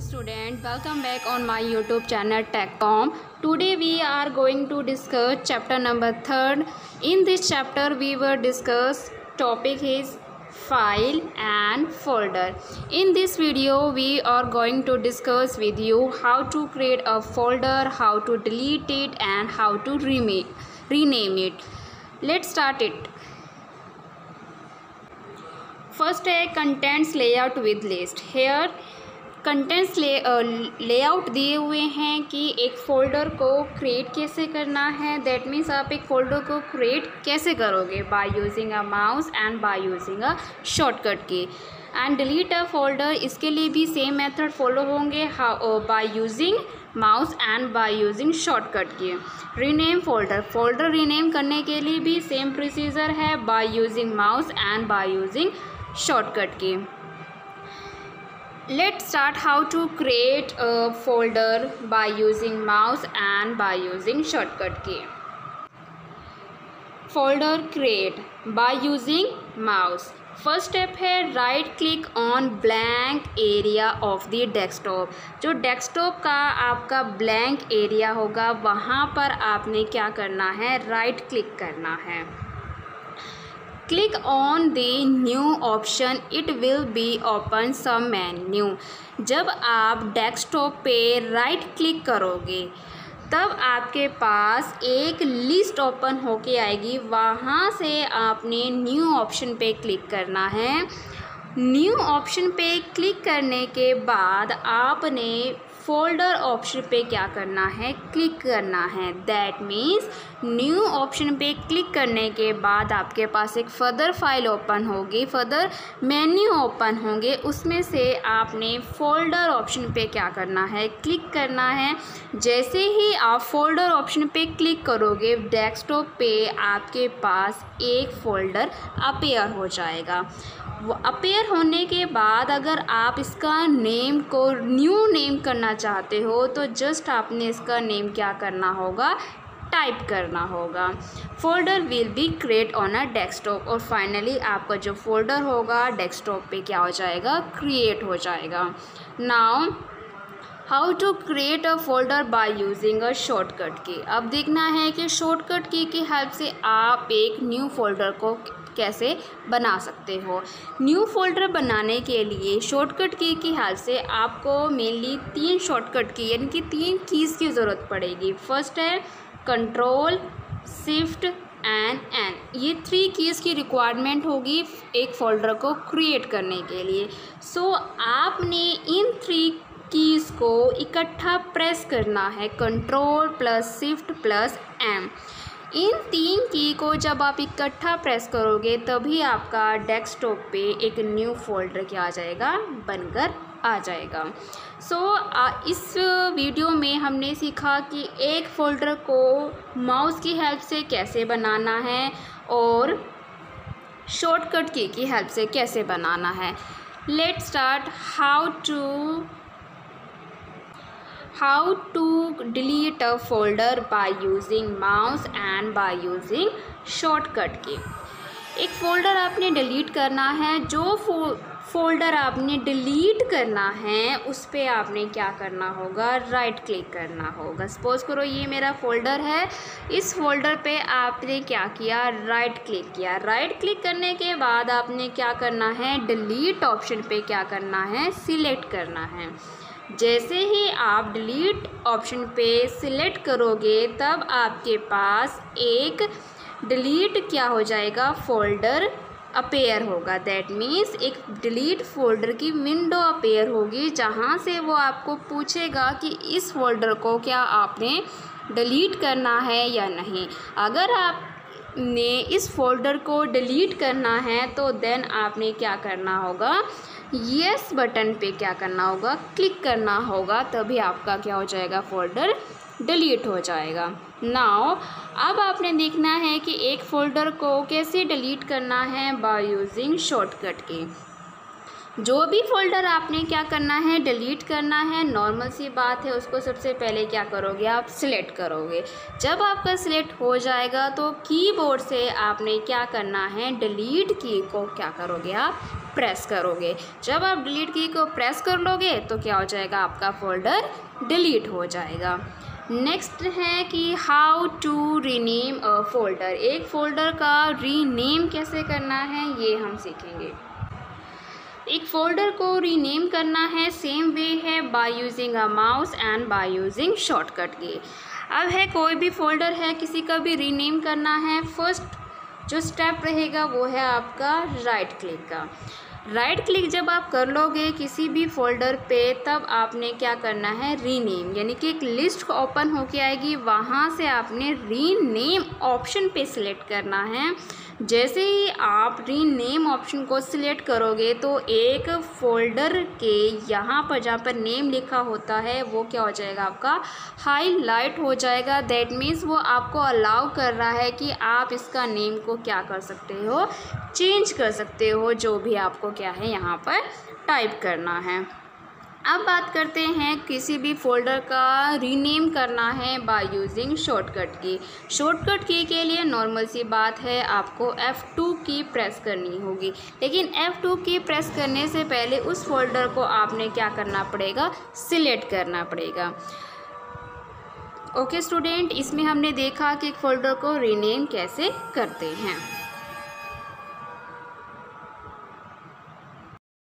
student welcome back on my youtube channel techcom today we are going to discuss chapter number 3rd in this chapter we will discuss topic is file and folder. In this video we are going to discuss with you how to create a folder how to delete it and how to rename it. Let's start it. First a contents layout with list. Here contents ले layout दिए हुए हैं कि एक folder को create कैसे करना है? दैट मीन्स आप एक फ़ोल्डर को क्रिएट कैसे करोगे? By using a mouse and by using a shortcut key and delete a folder इसके लिए भी सेम मेथड फॉलो होंगे। By using mouse and by using shortcut key rename folder folder rename करने के लिए भी सेम प्रोसीजर है। By using mouse and by using shortcut key let's start how to create a folder by using mouse and by using shortcut key folder create by using mouse first step है right click on blank area of the desktop जो desktop का आपका blank area होगा वहाँ पर आपने क्या करना है राइट right क्लिक करना है click on the new option. It will be open some menu. जब आप डेस्कटॉप पे राइट क्लिक करोगे, तब आपके पास एक लिस्ट ओपन होके आएगी। वहाँ से आपने न्यू ऑप्शन पे क्लिक करना है। न्यू ऑप्शन पे क्लिक करने के बाद आपने फोल्डर ऑप्शन पे क्या करना है? क्लिक करना है। दैट मीन्स न्यू ऑप्शन पे क्लिक करने के बाद आपके पास एक फर्दर फ़ाइल ओपन होगी। फर्दर मेन्यू ओपन होंगे। उसमें से आपने फोल्डर ऑप्शन पे क्या करना है? क्लिक करना है। जैसे ही आप फोल्डर ऑप्शन पे क्लिक करोगे डेस्कटॉप पे आपके पास एक फ़ोल्डर अपेयर हो जाएगा। अपेयर होने के बाद अगर आप इसका नेम को न्यू नेम करना चाहते हो तो जस्ट आपने इसका नेम क्या करना होगा? टाइप करना होगा। Folder will be create on a desktop और फाइनली आपका जो फोल्डर होगा डेस्कटॉप पे क्या हो जाएगा? क्रिएट हो जाएगा। Now how to create a folder by using a shortcut key अब देखना है कि शॉर्टकट की की हेल्प से आप एक न्यू फोल्डर को कैसे बना सकते हो। न्यू फोल्डर बनाने के लिए शॉर्टकट की की हेल्प से आपको मेनली तीन शॉर्टकट की यानी कि तीन कीज़ की ज़रूरत पड़ेगी। फ़र्स्ट है कंट्रोल शिफ्ट एंड एन। ये थ्री कीज़ की रिक्वायरमेंट होगी एक फ़ोल्डर को क्रिएट करने के लिए। सो so, आपने इन थ्री कीज़ को इकट्ठा प्रेस करना है control plus shift plus M. इन तीन की को जब आप इकट्ठा प्रेस करोगे तभी आपका डेस्कटॉप पे एक न्यू फोल्डर क्या आ जाएगा? बनकर आ जाएगा। सो so, इस वीडियो में हमने सीखा कि एक फ़ोल्डर को माउस की हेल्प से कैसे बनाना है और शॉर्टकट की की हेल्प से कैसे बनाना है। Let start how to how to delete a folder by using mouse and by using shortcut की एक फ़ोल्डर आपने डिलीट करना है, जो फो फोल्डर आपने डिलीट करना है, उस पर आपने क्या करना होगा? राइट क्लिक करना होगा। सपोज़ करो ये मेरा फ़ोल्डर है, इस फोल्डर पे आपने क्या किया? राइट क्लिक किया। राइट क्लिक करने के बाद आपने क्या करना है? डिलीट ऑप्शन पे क्या करना है? सिलेक्ट करना है। जैसे ही आप डिलीट ऑप्शन पे सिलेक्ट करोगे, तब आपके पास एक डिलीट क्या हो जाएगा? फोल्डर अपेयर होगा। दैट मीन्स एक डिलीट फोल्डर की विंडो अपेयर होगी, जहाँ से वो आपको पूछेगा कि इस फोल्डर को क्या आपने डिलीट करना है या नहीं। अगर आप ने इस फोल्डर को डिलीट करना है तो देन आपने क्या करना होगा? येस बटन पे क्या करना होगा? क्लिक करना होगा, तभी आपका क्या हो जाएगा? फोल्डर डिलीट हो जाएगा। नाउ, अब आपने देखना है कि एक फ़ोल्डर को कैसे डिलीट करना है? बाय यूजिंग शॉर्टकट की। जो भी फ़ोल्डर आपने क्या करना है डिलीट करना है नॉर्मल सी बात है, उसको सबसे पहले क्या करोगे आप? सिलेक्ट करोगे। जब आपका सिलेक्ट हो जाएगा तो कीबोर्ड से आपने क्या करना है? डिलीट की को क्या करोगे आप? प्रेस करोगे। जब आप डिलीट की को प्रेस कर लोगे तो क्या हो जाएगा? आपका फोल्डर डिलीट हो जाएगा। नेक्स्ट है कि how to rename a folder एक फ़ोल्डर का रीनेम कैसे करना है, ये हम सीखेंगे। एक फ़ोल्डर को रीनेम करना है सेम वे है by using a mouse and by using shortcut की। अब है, कोई भी फ़ोल्डर है, किसी का भी रीनेम करना है फ़र्स्ट जो स्टेप रहेगा वो है आपका राइट क्लिक का। राइट क्लिक जब आप कर लोगे किसी भी फोल्डर पे, तब आपने क्या करना है रीनेम यानी कि एक लिस्ट ओपन होके आएगी, वहाँ से आपने रीनेम ऑप्शन पे सिलेक्ट करना है। जैसे ही आप रीनेम ऑप्शन को सिलेक्ट करोगे तो एक फ़ोल्डर के यहाँ पर जहाँ पर नेम लिखा होता है, वो क्या हो जाएगा आपका? हाईलाइट हो जाएगा। दैट मीन्स वो आपको अलाउ कर रहा है कि आप इसका नेम को क्या कर सकते हो? चेंज कर सकते हो, जो भी आपको क्या है, यहाँ पर टाइप करना है। अब बात करते हैं किसी भी फ़ोल्डर का रीनेम करना है बाय यूजिंग शॉर्टकट की। शॉर्टकट की के लिए नॉर्मल सी बात है, आपको F2 की प्रेस करनी होगी। लेकिन F2 की प्रेस करने से पहले उस फोल्डर को आपने क्या करना पड़ेगा? सिलेक्ट करना पड़ेगा। ओके स्टूडेंट इसमें हमने देखा कि एक फ़ोल्डर को रीनेम कैसे करते हैं।